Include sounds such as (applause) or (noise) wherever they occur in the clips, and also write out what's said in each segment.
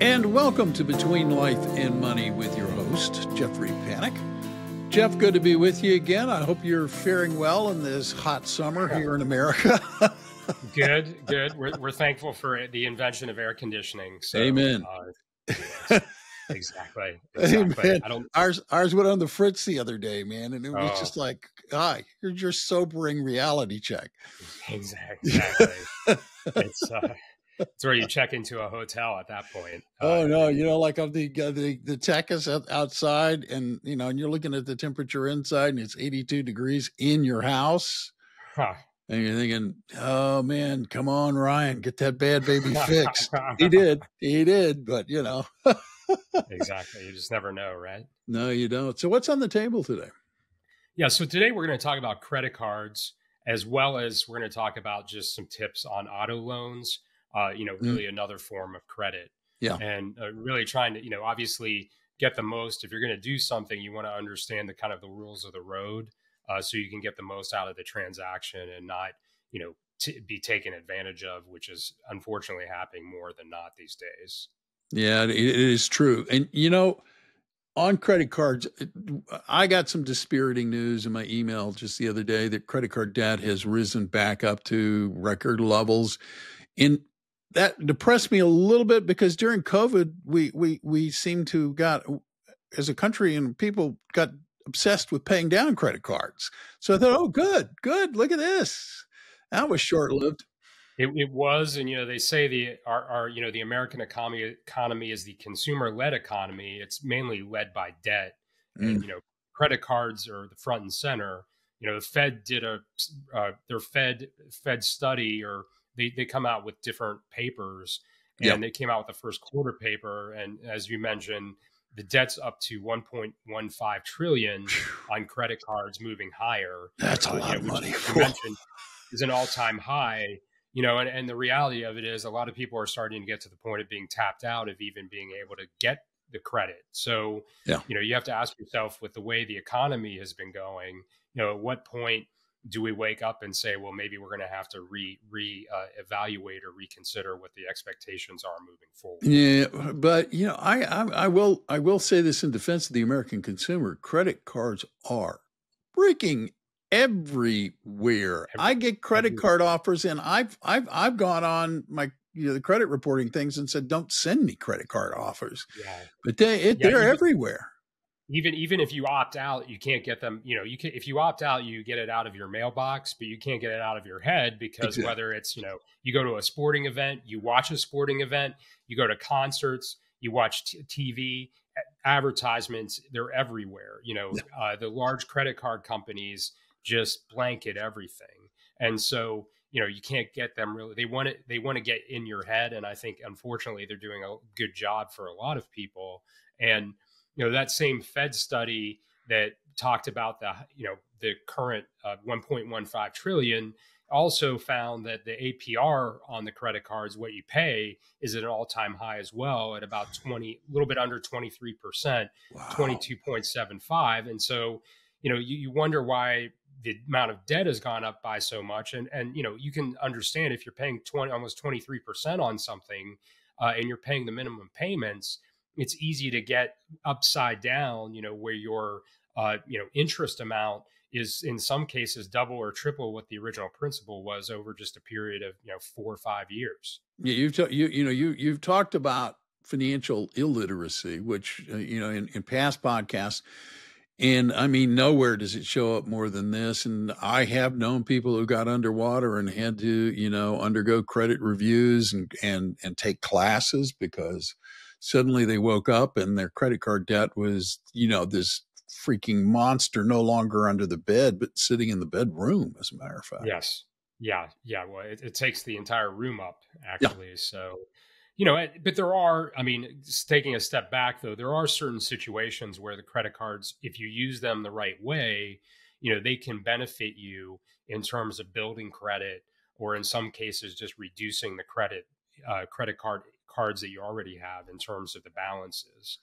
And welcome to Between Life and Money with your host, Jeffrey Panik. Jeff, good to be with you again. I hope you're faring well in this hot summer here in America. (laughs) good, good. We're, we're thankful for the invention of air conditioning. So, Amen. Uh, (laughs) exactly. exactly. Amen. I don't... Ours, ours went on the fritz the other day, man, and it was oh. just like, "Hi, here's your sobering reality check." Exactly. exactly. it's uh, it's where you check into a hotel at that point. Oh uh, no, you know, like of the uh, the the tech is outside, and you know, and you're looking at the temperature inside, and it's 82 degrees in your house. Huh. And you're thinking, oh man, come on, Ryan, get that bad baby (laughs) fixed. he did, he did, but you know. exactly. You just never know, right? No, you don't. So, what's on the table today? Yeah. So, today we're going to talk about credit cards as well as we're going to talk about just some tips on auto loans uh, you know, mm. really mm. another form of credit. Yeah. And uh, really trying to, you know, obviously get the most. If you're going to do something, you want to understand the kind of the rules of the road uh, so you can get the most out of the transaction and not, you know, t- be taken advantage of, which is unfortunately happening more than not these days. Yeah, it is true. And, you know, on credit cards, I got some dispiriting news in my email just the other day that credit card debt has risen back up to record levels. In that depressed me a little bit because during COVID, we we we seem to got as a country and people got obsessed with paying down credit cards. So I thought, oh, good, good, look at this. That was short lived. It, it, was, and you know, they say the our, our you know the American economy economy is the consumer led economy. It's mainly led by debt, mm. and you know, credit cards are the front and center. You know, the Fed did a uh, their Fed Fed study or they they come out with different papers, and yep. they came out with the first quarter paper, and as you mentioned, the debt's up to 1.15 trillion on credit cards, moving higher. That's a lot you know, of money. mentioned is an all-time high. You know, and, and the reality of it is, a lot of people are starting to get to the point of being tapped out of even being able to get the credit. So, yeah. you know, you have to ask yourself, with the way the economy has been going, you know, at what point do we wake up and say, well, maybe we're going to have to re re uh, evaluate or reconsider what the expectations are moving forward? Yeah, but you know, I, I I will I will say this in defense of the American consumer: credit cards are freaking everywhere. I get credit card offers, and I've I've I've gone on my you know the credit reporting things and said, don't send me credit card offers. Yeah, but they it, yeah, they're everywhere even even if you opt out you can't get them you know you can if you opt out you get it out of your mailbox but you can't get it out of your head because exactly. whether it's you know you go to a sporting event you watch a sporting event you go to concerts you watch t- tv advertisements they're everywhere you know yeah. uh, the large credit card companies just blanket everything and so you know you can't get them really they want it they want to get in your head and i think unfortunately they're doing a good job for a lot of people and you know that same Fed study that talked about the you know the current uh, 1.15 trillion also found that the APR on the credit cards, what you pay, is at an all-time high as well, at about 20, a little bit under 23 percent, 22.75. And so, you know, you, you wonder why the amount of debt has gone up by so much. And and you know, you can understand if you're paying 20, almost 23 percent on something, uh, and you're paying the minimum payments it's easy to get upside down, you know, where your uh, you know interest amount is in some cases double or triple what the original principal was over just a period of you know four or five years. Yeah, you've you you know you you've talked about financial illiteracy, which uh, you know in, in past podcasts. And I mean, nowhere does it show up more than this. And I have known people who got underwater and had to, you know, undergo credit reviews and and and take classes because suddenly they woke up and their credit card debt was, you know, this freaking monster no longer under the bed, but sitting in the bedroom, as a matter of fact. Yes. Yeah. Yeah. Well, it, it takes the entire room up, actually. Yeah. So, you know, but there are, I mean, taking a step back though, there are certain situations where the credit cards, if you use them the right way, you know, they can benefit you in terms of building credit or in some cases just reducing the credit uh, credit card cards that you already have in terms of the balances.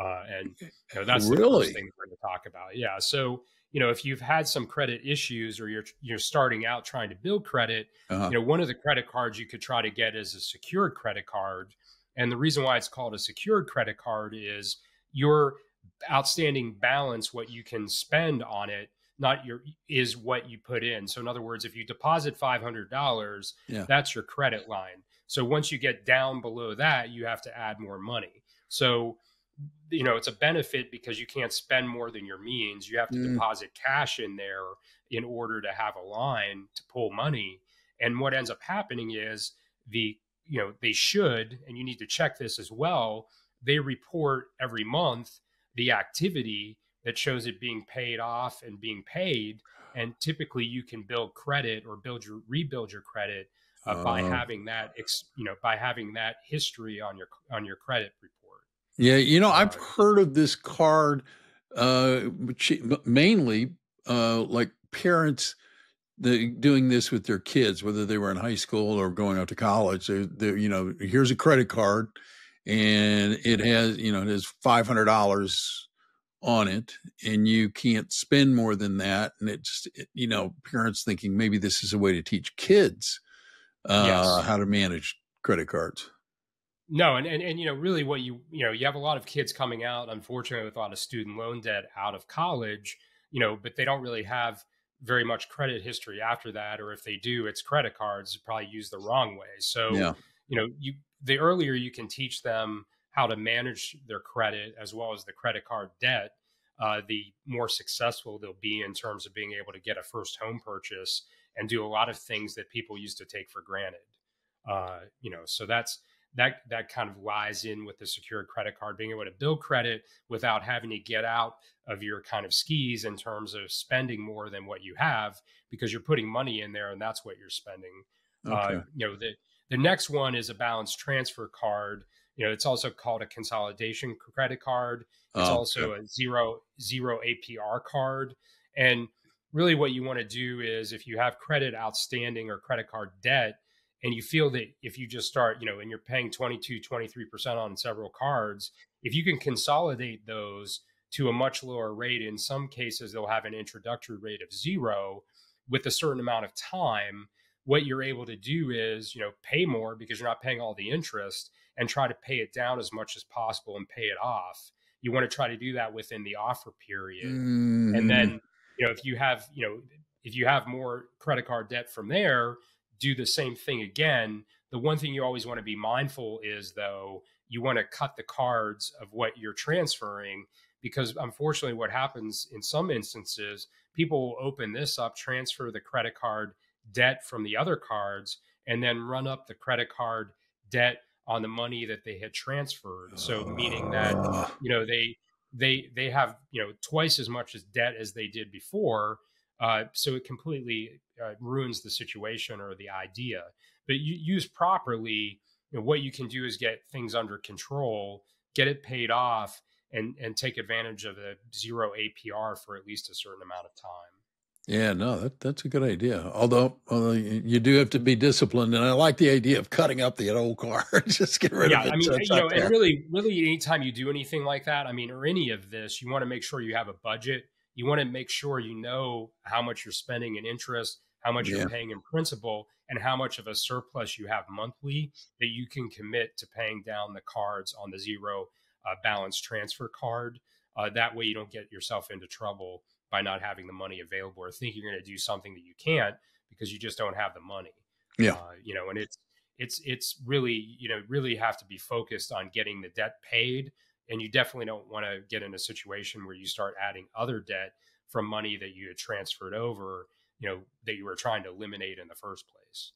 Uh, and you know, that's really? the first thing we're going to talk about. Yeah. So, you know, if you've had some credit issues or you're you're starting out trying to build credit, uh-huh. you know, one of the credit cards you could try to get is a secured credit card. And the reason why it's called a secured credit card is your outstanding balance, what you can spend on it, not your is what you put in. So in other words, if you deposit five hundred dollars, yeah. that's your credit line. So once you get down below that, you have to add more money. So you know it's a benefit because you can't spend more than your means. You have to mm. deposit cash in there in order to have a line to pull money. And what ends up happening is the you know they should, and you need to check this as well. They report every month the activity that shows it being paid off and being paid. And typically, you can build credit or build your rebuild your credit uh, uh, by oh. having that, you know, by having that history on your on your credit report. Yeah, you know, I've uh, heard of this card uh, mainly uh, like parents the, doing this with their kids, whether they were in high school or going out to college. They, they, you know, here's a credit card, and it has, you know, it has five hundred dollars on it, and you can't spend more than that. And it's, it, you know, parents thinking maybe this is a way to teach kids uh, yes. how to manage credit cards. No, and, and and you know, really, what you you know, you have a lot of kids coming out, unfortunately, with a lot of student loan debt out of college, you know, but they don't really have very much credit history after that, or if they do, it's credit cards probably used the wrong way. So, yeah. you know, you the earlier you can teach them how to manage their credit as well as the credit card debt, uh, the more successful they'll be in terms of being able to get a first home purchase and do a lot of things that people used to take for granted. Uh, you know, so that's that that kind of lies in with the secured credit card being able to build credit without having to get out of your kind of skis in terms of spending more than what you have because you're putting money in there and that's what you're spending. Uh, okay. uh, you know the the next one is a balance transfer card. You know it's also called a consolidation credit card. It's oh, also a zero zero apr card. And really what you want to do is if you have credit outstanding or credit card debt and you feel that if you just start you know and you're paying 22 23% on several cards if you can consolidate those to a much lower rate in some cases they'll have an introductory rate of zero with a certain amount of time what you're able to do is you know pay more because you're not paying all the interest and try to pay it down as much as possible and pay it off you want to try to do that within the offer period mm. and then you know if you have you know if you have more credit card debt from there do the same thing again. The one thing you always want to be mindful is, though, you want to cut the cards of what you're transferring because unfortunately, what happens in some instances, people will open this up, transfer the credit card debt from the other cards, and then run up the credit card debt on the money that they had transferred. So, meaning that ah. you know they they they have you know twice as much as debt as they did before uh, so it completely uh, ruins the situation or the idea. But you, used properly, you know, what you can do is get things under control, get it paid off, and and take advantage of the zero APR for at least a certain amount of time. Yeah, no, that, that's a good idea. Although, although you do have to be disciplined, and I like the idea of cutting up the old car, (laughs) just get rid yeah, of it. Yeah, I mean, you know, and really, really, anytime you do anything like that, I mean, or any of this, you want to make sure you have a budget you want to make sure you know how much you're spending in interest, how much yeah. you're paying in principal, and how much of a surplus you have monthly that you can commit to paying down the cards on the zero uh, balance transfer card. Uh, that way, you don't get yourself into trouble by not having the money available or think you're going to do something that you can't because you just don't have the money. Yeah, uh, you know, and it's it's it's really you know really have to be focused on getting the debt paid. And you definitely don't want to get in a situation where you start adding other debt from money that you had transferred over you know that you were trying to eliminate in the first place.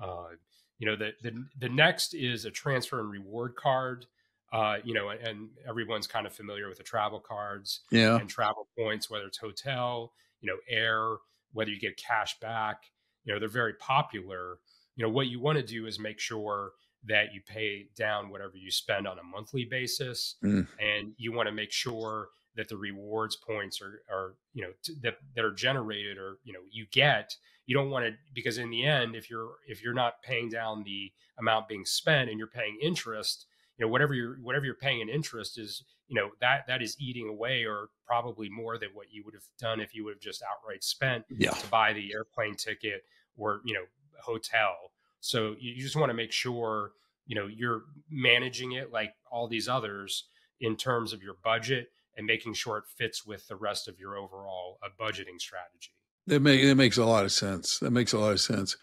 Uh, you know the, the the next is a transfer and reward card uh, you know and everyone's kind of familiar with the travel cards yeah. and travel points whether it's hotel you know air whether you get cash back you know they're very popular you know what you want to do is make sure that you pay down whatever you spend on a monthly basis mm. and you want to make sure that the rewards points are, are you know t- that, that are generated or you know you get you don't want to because in the end if you're if you're not paying down the amount being spent and you're paying interest you know whatever you're whatever you're paying in interest is you know that that is eating away or probably more than what you would have done if you would have just outright spent yeah. to buy the airplane ticket or you know hotel so you, just want to make sure you know you're managing it like all these others in terms of your budget and making sure it fits with the rest of your overall uh, budgeting strategy. That, make, that makes a lot of sense. That makes a lot of sense.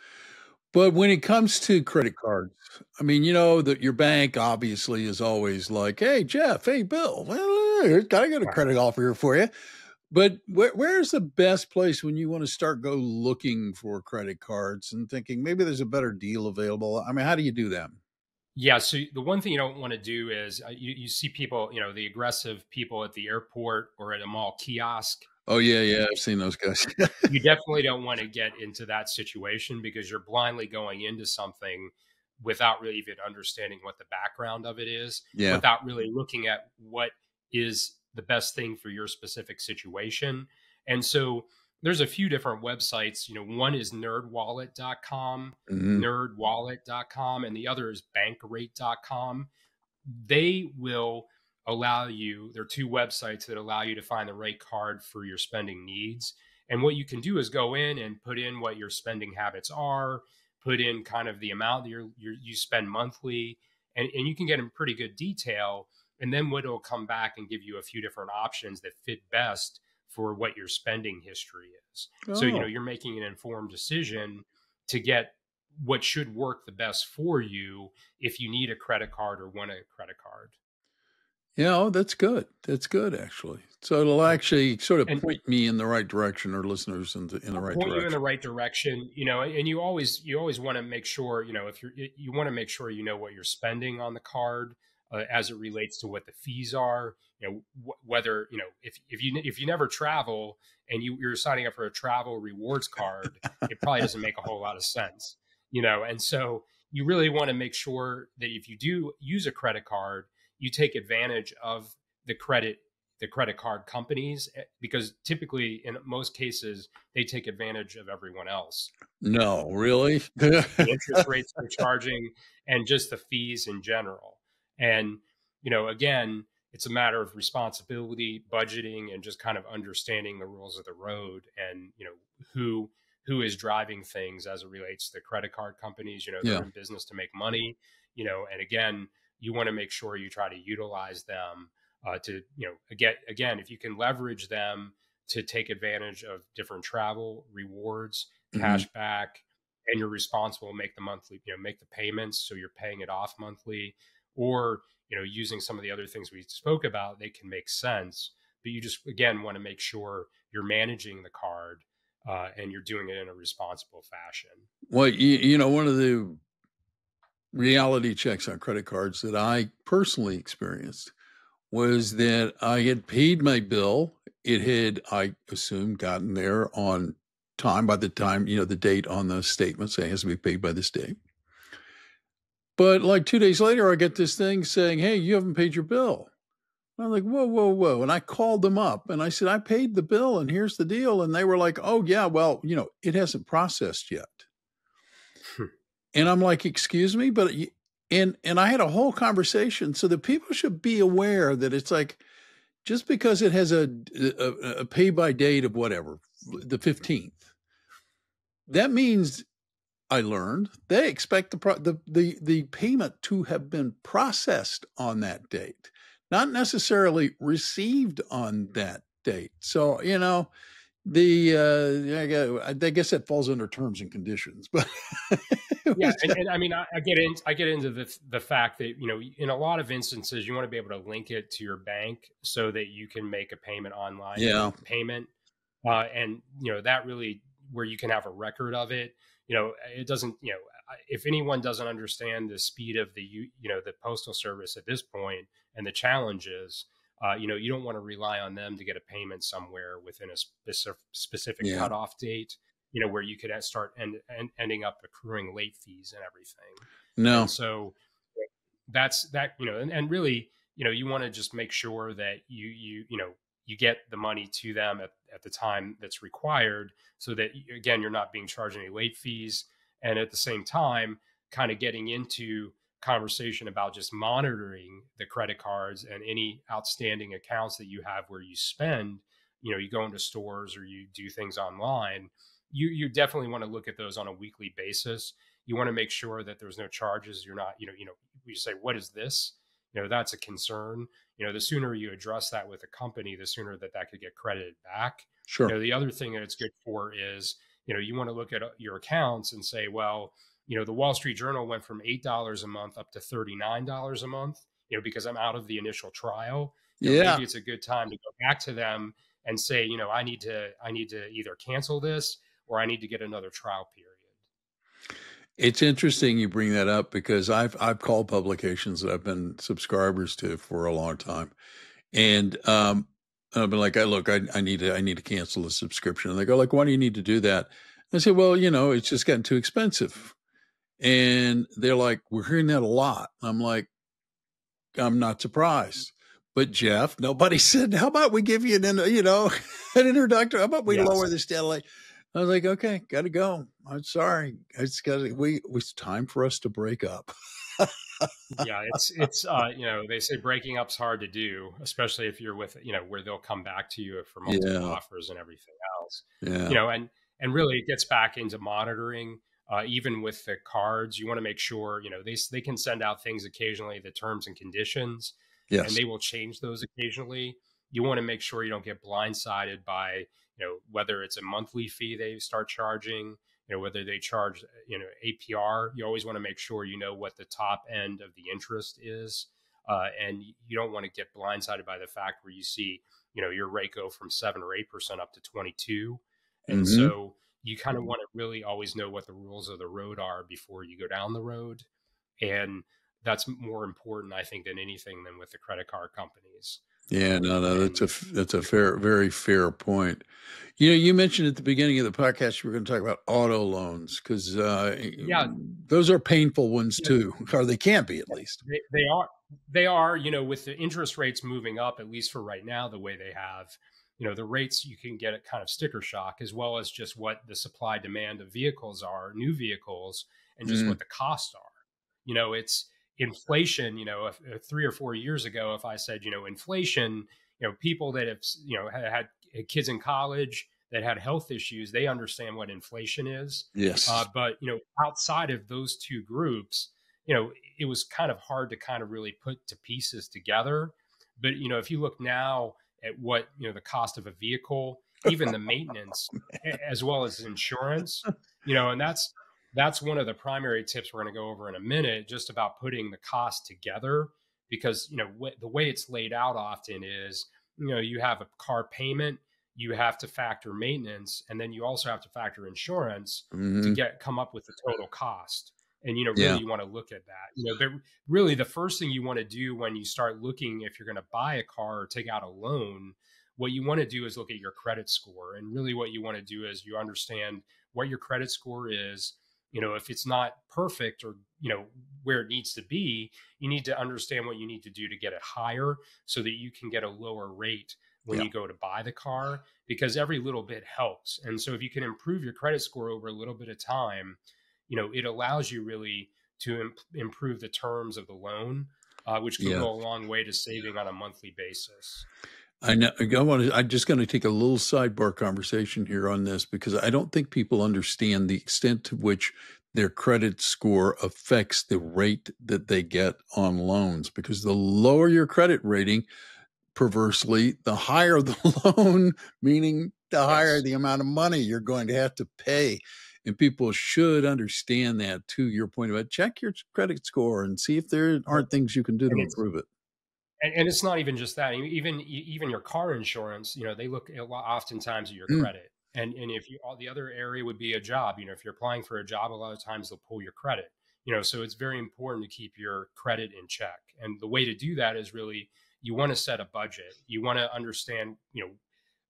But when it comes to credit cards, I mean, you know that your bank obviously is always like, "Hey, Jeff, hey, Bill, well, got to get a credit offer here for you." But where, where's the best place when you want to start go looking for credit cards and thinking maybe there's a better deal available? I mean, how do you do that? Yeah. So the one thing you don't want to do is uh, you, you see people, you know, the aggressive people at the airport or at a mall kiosk. Oh yeah, yeah, I've seen those guys. (laughs) you definitely don't want to get into that situation because you're blindly going into something without really even understanding what the background of it is, yeah. without really looking at what is the best thing for your specific situation. And so there's a few different websites. You know, one is nerdwallet.com, mm-hmm. nerdwallet.com, and the other is bankrate.com. They will allow you, there are two websites that allow you to find the right card for your spending needs. And what you can do is go in and put in what your spending habits are, put in kind of the amount that you're, you're, you spend monthly, and, and you can get in pretty good detail. And then what it'll come back and give you a few different options that fit best for what your spending history is. Oh. So, you oh. know, oh. you're making an informed decision to get what should work the best for you if you need a credit card or want a credit card. Yeah, oh, that's good. That's good, actually. So it'll actually sort of and, point me in the right direction, or listeners in the in the right point direction. you in the right direction. You know, and you always you always want to make sure you know if you're you want to make sure you know what you're spending on the card uh, as it relates to what the fees are. You know, wh- whether you know if if you if you never travel and you, you're signing up for a travel rewards card, it probably doesn't make a whole lot of sense. You know, and so you really want to make sure that if you do use a credit card, you take advantage of the credit the credit card companies eh, because typically in most cases they take advantage of everyone else no really the interest (laughs) rates they're charging and just the fees in general and, you know, again, it's a matter of responsibility, budgeting, and just kind of understanding the rules of the road and, you know, who who is driving things as it relates to the credit card companies. You know, they're yeah. in business to make money, you know, and again, you want to make sure you try to utilize them uh, to, you know, again, again, if you can leverage them to take advantage of different travel rewards, mm-hmm. cash back, and you're responsible make the monthly, you know, make the payments so you're paying it off monthly or you know using some of the other things we spoke about they can make sense but you just again want to make sure you're managing the card uh, and you're doing it in a responsible fashion well you, you know one of the reality checks on credit cards that i personally experienced was that i had paid my bill it had i assume gotten there on time by the time you know the date on the statement saying it has to be paid by this date but like two days later, I get this thing saying, Hey, you haven't paid your bill. I'm like, whoa, whoa, whoa. And I called them up and I said, I paid the bill and here's the deal. And they were like, oh, yeah, well, you know, it hasn't processed yet. And I'm like, excuse me, but, and, and I had a whole conversation. So that people should be aware that it's like, just because it has a, a, a pay by date of whatever, the 15th, that means I learned they expect the, pro- the, the the payment to have been processed on that date, not necessarily received on that date. So you know, the uh, I guess that falls under terms and conditions, but (laughs) yeah, and, and, I mean, I, I, get in, I get into the the fact that you know, in a lot of instances, you want to be able to link it to your bank so that you can make a payment online. Yeah, payment, uh, and you know that really where you can have a record of it you know, it doesn't, you know, if anyone doesn't understand the speed of the, you know, the postal service at this point and the challenges, uh, you know, you don't want to rely on them to get a payment somewhere within a specific, specific yeah. cutoff date, you know, where you could start end, end, ending up accruing late fees and everything. No. And so that's that, you know, and, and really, you know, you want to just make sure that you, you, you know, you get the money to them at, at the time that's required so that again you're not being charged any late fees and at the same time kind of getting into conversation about just monitoring the credit cards and any outstanding accounts that you have where you spend you know you go into stores or you do things online you you definitely want to look at those on a weekly basis you want to make sure that there's no charges you're not you know you know you say, what is this? You know, that's a concern. You know, the sooner you address that with a company, the sooner that that could get credited back. Sure. You know, the other thing that it's good for is, you know, you want to look at uh, your accounts and say, well, you know, the Wall Street Journal went from $8 a month up to $39 a month, you know, because I'm out of the initial trial. You know, yeah. Maybe it's a good time to go back to them and say, you know, I need to, I need to either cancel this or I need to get another trial period. It's interesting you bring that up because I've I've called publications that I've been subscribers to for a long time, and um, I've been like, I look, I, I need to I need to cancel the subscription, and they go like, Why do you need to do that? I say, Well, you know, it's just getting too expensive, and they're like, We're hearing that a lot. I'm like, I'm not surprised. But Jeff, nobody (laughs) said, how about we give you an, you know, (laughs) an introductory? How about we yes. lower this to I was like, okay, got to go. I'm sorry. It's got to, we, it's time for us to break up. yeah, it's, it's, uh, you know, they say breaking up's hard to do, especially if you're with, you know, where they'll come back to you for multiple yeah. offers and everything else. Yeah. You know, and, and really it gets back into monitoring. Uh, even with the cards, you want to make sure, you know, they, they can send out things occasionally, the terms and conditions, yes. and they will change those occasionally. You want to make sure you don't get blindsided by, you know whether it's a monthly fee they start charging you know whether they charge you know apr you always want to make sure you know what the top end of the interest is uh, and you don't want to get blindsided by the fact where you see you know your rate go from 7 or 8% up to 22 and mm-hmm. so you kind of want to really always know what the rules of the road are before you go down the road and that's more important i think than anything than with the credit card companies yeah, no, no, that's a that's a fair, very fair point. You know, you mentioned at the beginning of the podcast you were going to talk about auto loans because uh, yeah, those are painful ones too, (laughs) or they can't be at least. They, they are. They are. You know, with the interest rates moving up, at least for right now, the way they have, you know, the rates you can get a kind of sticker shock, as well as just what the supply demand of vehicles are, new vehicles, and just mm. what the costs are. You know, it's inflation, you know, if, if three or four years ago, if I said, you know, inflation, you know, people that have, you know, had, had kids in college that had health issues, they understand what inflation is. Yes. Uh, but, you know, outside of those two groups, you know, it was kind of hard to kind of really put to pieces together. But, you know, if you look now at what, you know, the cost of a vehicle, (laughs) even the maintenance, oh, as well as insurance, you know, and that's, that's one of the primary tips we're going to go over in a minute just about putting the cost together because you know the way it's laid out often is you know you have a car payment you have to factor maintenance and then you also have to factor insurance mm-hmm. to get come up with the total cost and you know really yeah. you want to look at that you know but really the first thing you want to do when you start looking if you're going to buy a car or take out a loan what you want to do is look at your credit score and really what you want to do is you understand what your credit score is you know if it's not perfect or you know where it needs to be you need to understand what you need to do to get it higher so that you can get a lower rate when yeah. you go to buy the car because every little bit helps and so if you can improve your credit score over a little bit of time you know it allows you really to imp- improve the terms of the loan uh, which can yeah. go a long way to saving on a monthly basis I know. I want to. I'm just going to take a little sidebar conversation here on this because I don't think people understand the extent to which their credit score affects the rate that they get on loans. Because the lower your credit rating, perversely, the higher the (laughs) loan, meaning the yes. higher the amount of money you're going to have to pay. And people should understand that. To your point about check your credit score and see if there aren't things you can do to improve it. And, and, it's not even just that even even your car insurance you know they look a lot oftentimes at your mm. credit. And and if you the other area would be a job you know if you're applying for a job a lot of times they'll pull your credit you know so it's very important to keep your credit in check. And the way to do that is really you want to set a budget. You want to understand you know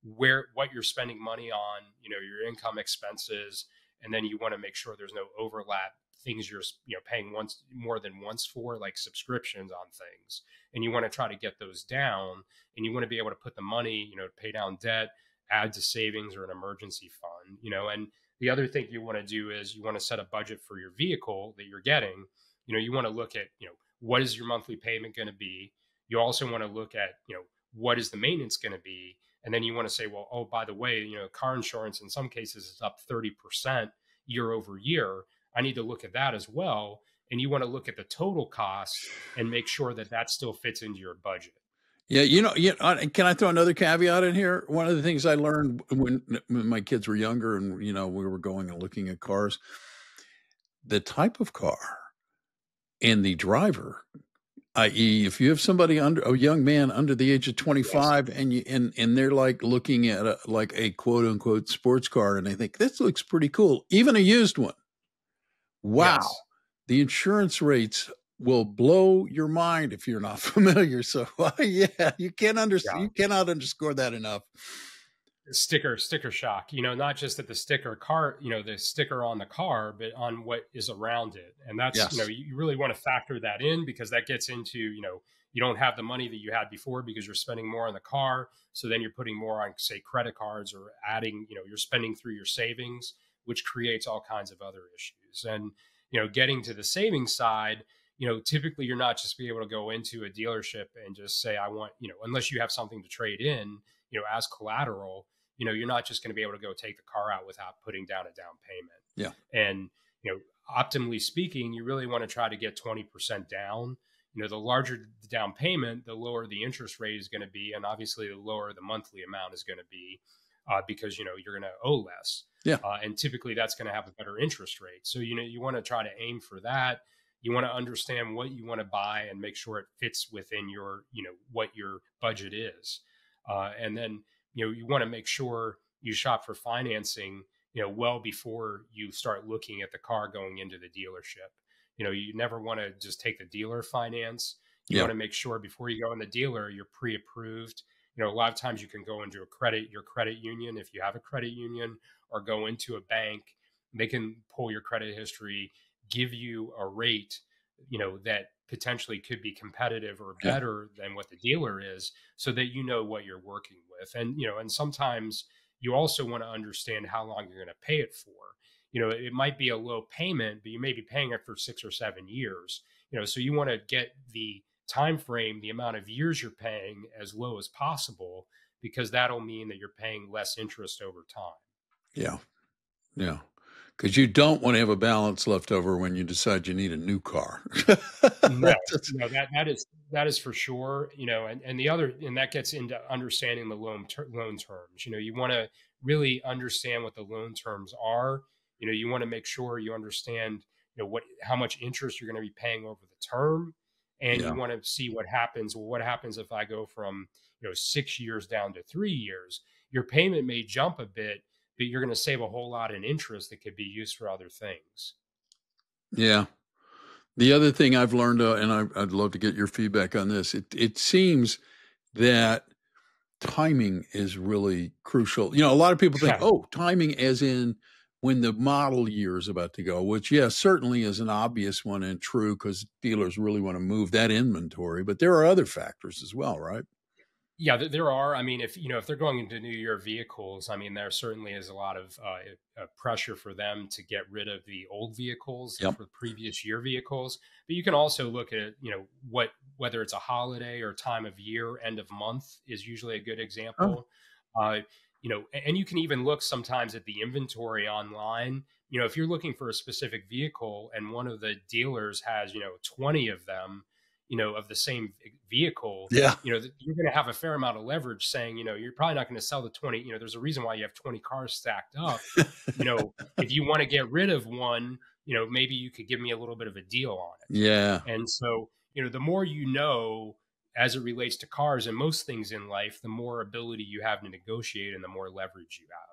where what you're spending money on you know your income expenses and then you want to make sure there's no overlap things you're you know paying once more than once for like subscriptions on things. And you want to try to get those down and you want to be able to put the money you know to pay down debt add to savings or an emergency fund you know and the other thing you want to do is you want to set a budget for your vehicle that you're getting. You know you want to look at you know what is your monthly payment going to be? You also want to look at you know what is the maintenance going to be and then you want to say well oh by the way you know car insurance in some cases is up 30% year over year I need to look at that as well. and you want to look at the total cost and make sure that that still fits into your budget. Yeah, you know, you know, can I throw another caveat in here? One of the things I learned when, when my kids were younger, and you know, we were going and looking at cars, the type of car and the driver, i.e., if you have somebody under a young man under the age of twenty five, yes. and you and and they're like looking at a, like a quote unquote sports car, and they think this looks pretty cool, even a used one. Wow, yes. the insurance rates will blow your mind if you're not (laughs) familiar. So (laughs) yeah, you can't understand. Yeah. You cannot underscore that enough. Sticker, sticker shock. You know, not just that the sticker car, you know, the sticker on the car, but on what is around it, and that's yes. you know, you really want to factor that in because that gets into you know, you don't have the money that you had before because you're spending more on the car. So then you're putting more on, say, credit cards or adding, you know, you're spending through your savings, which creates all kinds of other issues. And you know, getting to the savings side you know, typically you're not just be able to go into a dealership and just say, I want, you know, unless you have something to trade in, you know, as collateral, you know, you're not just going to be able to go take the car out without putting down a down payment. Yeah. And, you know, optimally speaking, you really want to try to get 20% down. You know, the larger the down payment, the lower the interest rate is going to be. And obviously, the lower the monthly amount is going to be uh, because, you know, you're going to owe less. Yeah. Uh, and typically that's going to have a better interest rate. So, you know, you want to try to aim for that you want to understand what you want to buy and make sure it fits within your you know what your budget is uh, and then you know you want to make sure you shop for financing you know well before you start looking at the car going into the dealership. You know you never want to just take the dealer finance. You yeah. want to make sure before you go in the dealer you're pre-approved. You know a lot of times you can go into a credit your credit union if you have a credit union or go into a bank. They can pull your credit history give you a rate, you know, that potentially could be competitive or better yeah. than what the dealer is so that you know what you're working with. And, you know, and sometimes you also want to understand how long you're going to pay it for. You know, it might be a low payment, but you may be paying it for six or seven years. You know, so you want to get the time frame, the amount of years you're paying as low as possible because that'll mean that you're paying less interest over time. Yeah. Yeah because you don't want to have a balance left over when you decide you need a new car. (laughs) no, no, that that is that is for sure. You know, and, and the other and that gets into understanding the loan ter- loan terms. You know, you want to really understand what the loan terms are. You know, you want to make sure you understand you know what how much interest you're going to be paying over the term, and yeah. you want to see what happens. Well, what happens if I go from you know six years down to three years? Your payment may jump a bit but you're going to save a whole lot in interest that could be used for other things. Yeah. The other thing I've learned, uh, and I, would love to get your feedback on this, it, it seems that timing is really crucial. You know, a lot of people think, yeah. oh, timing as in when the model year is about to go, which, yes, yeah, certainly is an obvious one and true because dealers really want to move that inventory. But there are other factors as well, right? Yeah, there are. I mean, if you know if they're going into new year vehicles, I mean, there certainly is a lot of uh, pressure for them to get rid of the old vehicles yep. for previous year vehicles. But you can also look at you know what whether it's a holiday or time of year, end of month is usually a good example. Oh. Uh, you know, and you can even look sometimes at the inventory online. You know, if you're looking for a specific vehicle and one of the dealers has you know 20 of them you know, of the same vehicle, yeah, you know, you're going to have a fair amount of leverage saying, you know, you're probably not going to sell the 20, you know, there's a reason why you have 20 cars stacked up. (laughs) you know, if you want to get rid of one, you know, maybe you could give me a little bit of a deal on it. Yeah. And so, you know, the more you know as it relates to cars and most things in life, the more ability you have to negotiate and the more leverage you have.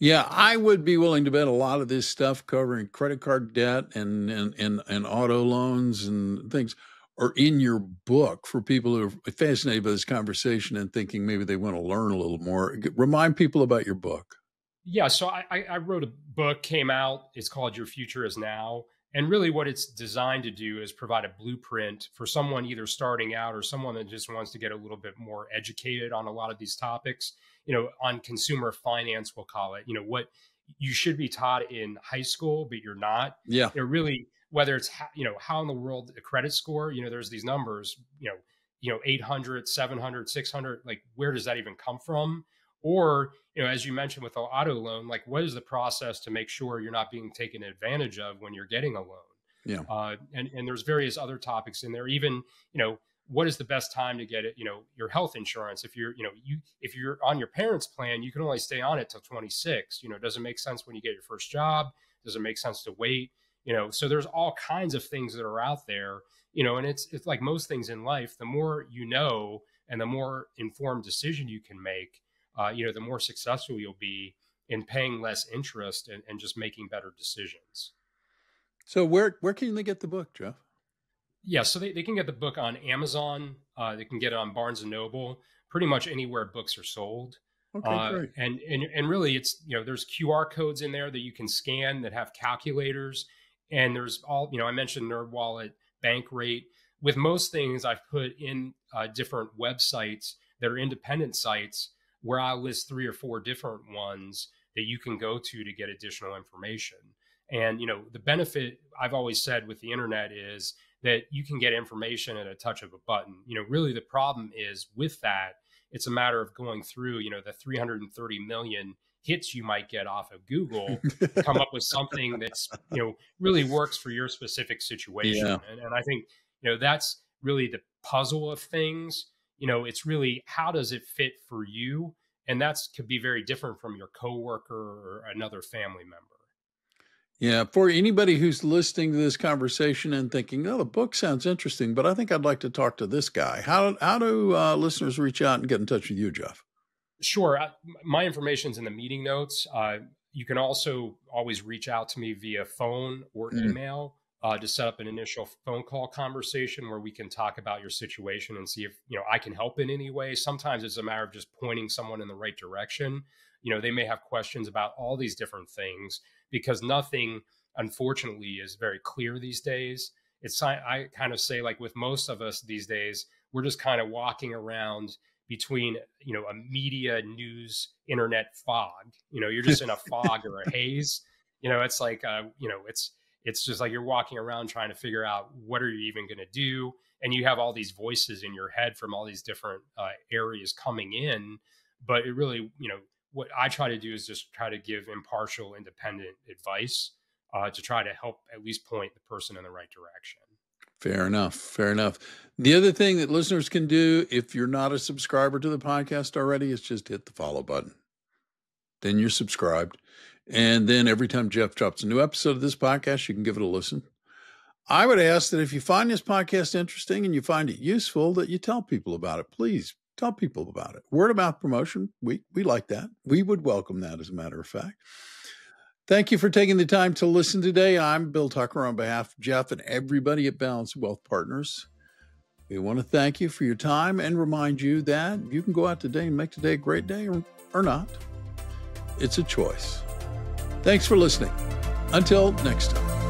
Yeah, I would be willing to bet a lot of this stuff covering credit card debt and and and, and auto loans and things are in your book for people who are fascinated by this conversation and thinking maybe they want to learn a little more. Remind people about your book. Yeah, so I, I wrote a book, came out. It's called Your Future Is Now. And really, what it's designed to do is provide a blueprint for someone either starting out or someone that just wants to get a little bit more educated on a lot of these topics. You know, on consumer finance, we'll call it. You know, what you should be taught in high school, but you're not. Yeah. You know, really, whether it's you know how in the world a credit score. You know, there's these numbers. You know, you know, 800, 700, 600. Like, where does that even come from? Or, you know, as you mentioned with the auto loan, like what is the process to make sure you're not being taken advantage of when you're getting a loan? Yeah. Uh, and and there's various other topics in there. Even you know what is the best time to get it you know your health insurance? If you're you know you if you're on your parents plan you can only stay on it till 26 you know does it make sense when you get your first job? Does it make sense to wait? You know so there's all kinds of things that are out there you know and it's it's like most things in life the more you know and the more informed decision you can make uh, you know the more successful you'll be in paying less interest and, and just making better decisions. So where where can they get the book jeff yeah so they, they can get the book on amazon uh, they can get it on barnes and noble pretty much anywhere books are sold Okay, uh, great. And, and and really, it's you know there's QR codes in there that you can scan that have calculators, and there's all you know I mentioned NerdWallet, Bankrate. With most things, I've put in uh, different websites that are independent sites where I list three or four different ones that you can go to to get additional information. And you know the benefit I've always said with the internet is that you can get information at a touch of a button. You know, really the problem is with that it's a matter of going through, you know, the 330 million hits you might get off of Google, (laughs) come up with something that's, you know, really works for your specific situation. Yeah. And, and I think, you know, that's really the puzzle of things. You know, it's really how does it fit for you? And that's could be very different from your coworker or another family member. Yeah, for anybody who's listening to this conversation and thinking, "Oh, the book sounds interesting," but I think I'd like to talk to this guy. How how do uh, listeners reach out and get in touch with you, Jeff? Sure, my information's in the meeting notes. Uh, you can also always reach out to me via phone or mm. email uh, to set up an initial phone call conversation where we can talk about your situation and see if you know I can help in any way. Sometimes it's a matter of just pointing someone in the right direction. You know, they may have questions about all these different things because nothing, unfortunately, is very clear these days. It's I kind of say like with most of us these days, we're just kind of walking around between you know a media news internet fog. You know, you're just in a (laughs) fog or a haze. You know, it's like uh, you know, it's it's just like you're walking around trying to figure out what are you even going to do, and you have all these voices in your head from all these different uh, areas coming in. But it really, you know, what I try to do is just try to give impartial, independent advice uh, to try to help at least point the person in the right direction. Fair enough. Fair enough. The other thing that listeners can do, if you're not a subscriber to the podcast already, is just hit the follow button. Then you're subscribed. And then every time Jeff drops a new episode of this podcast, you can give it a listen. I would ask that if you find this podcast interesting and you find it useful, that you tell people about it. Please tell people about it. Word of mouth promotion, we, we like that. We would welcome that, as a matter of fact. Thank you for taking the time to listen today. I'm Bill Tucker on behalf of Jeff and everybody at Balance Wealth Partners. We want to thank you for your time and remind you that you can go out today and make today a great day or, or not. It's a choice. Thanks for listening. Until next time.